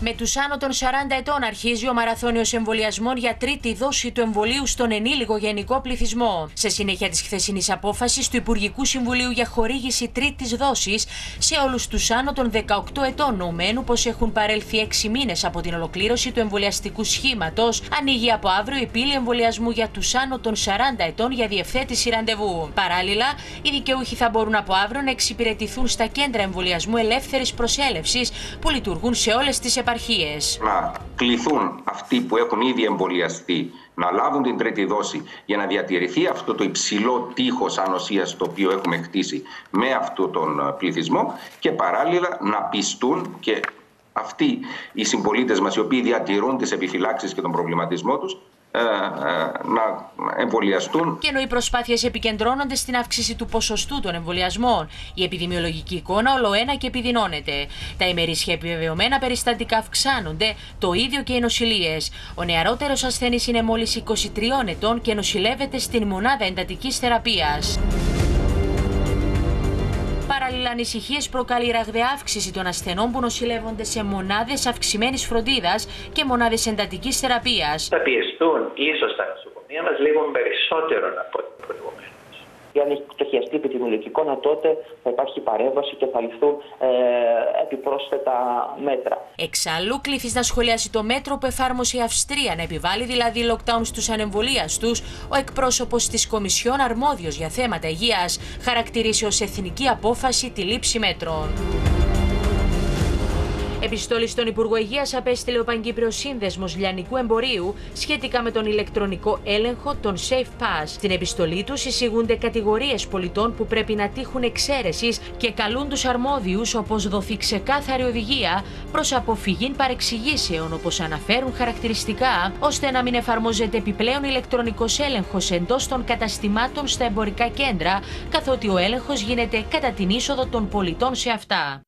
Με τους άνω των 40 ετών αρχίζει ο μαραθώνιος εμβολιασμό για τρίτη δόση του εμβολίου στον ενήλικο γενικό πληθυσμό. Σε συνέχεια της χθεσινής απόφασης του Υπουργικού Συμβουλίου για χορήγηση τρίτης δόσης σε όλους τους άνω των 18 ετών, νοουμένου πως έχουν παρέλθει 6 μήνες από την ολοκλήρωση του εμβολιαστικού σχήματος, ανοίγει από αύριο η πύλη εμβολιασμού για τους άνω των 40 ετών για διευθέτηση ραντεβού. Παράλληλα, οι δικαιούχοι θα μπορούν από αύριο να εξυπηρετηθούν στα κέντρα εμβολιασμού ελεύθερης προσέλευσης που λειτουργούν σε όλες τις επαρχίες. Να κληθούν αυτοί που έχουν ήδη εμβολιαστεί να λάβουν την τρίτη δόση για να διατηρηθεί αυτό το υψηλό τείχος ανοσίας το οποίο έχουμε χτίσει με αυτόν τον πληθυσμό και παράλληλα να πιστούν και αυτοί οι συμπολίτες μας οι οποίοι διατηρούν τις επιφυλάξεις και τον προβληματισμό τους ε, ε, να εμβολιαστούν. Και ενώ οι προσπάθειες επικεντρώνονται στην αύξηση του ποσοστού των εμβολιασμών, η επιδημιολογική εικόνα ολοένα και επιδεινώνεται. Τα ημερήσια επιβεβαιωμένα περιστατικά αυξάνονται, το ίδιο και οι νοσηλίε. Ο νεαρότερος ασθενής είναι μόλις 23 ετών και νοσηλεύεται στην μονάδα εντατικής θεραπείας. Παράλληλα, ανησυχίες προκαλεί η ραγδαία αύξηση των ασθενών που νοσηλεύονται σε μονάδες αυξημένης φροντίδας και μονάδες εντατικής θεραπείας. Θα πιεστούν ίσως τα νοσοκομεία μας λίγο περισσότερο από εικόνα, τότε θα υπάρχει παρέμβαση και θα ληφθούν ε, επιπρόσθετα μέτρα. Εξάλλου, κλήθη να σχολιάσει το μέτρο που εφάρμοσε η Αυστρία, να επιβάλλει δηλαδή lockdown στους ανεμβολίαστου. Ο εκπρόσωπος της Κομισιόν Αρμόδιος για θέματα υγείας χαρακτηρίσει ως εθνική απόφαση τη λήψη μέτρων. Επιστολή στον Υπουργό Υγείας απέστειλε ο Παγκύπριος Σύνδεσμος Λιανικού Εμπορίου σχετικά με τον ηλεκτρονικό έλεγχο των Safe Pass. Στην επιστολή τους εισηγούνται κατηγορίες πολιτών που πρέπει να τύχουν εξαίρεσης και καλούν τους αρμόδιους όπως δοθεί ξεκάθαρη οδηγία προς αποφυγή παρεξηγήσεων όπως αναφέρουν χαρακτηριστικά, ώστε να μην εφαρμόζεται επιπλέον ηλεκτρονικός έλεγχος εντός των καταστημάτων στα εμπορικά κέντρα, καθότι ο έλεγχος γίνεται κατά την είσοδο των πολιτών σε αυτά.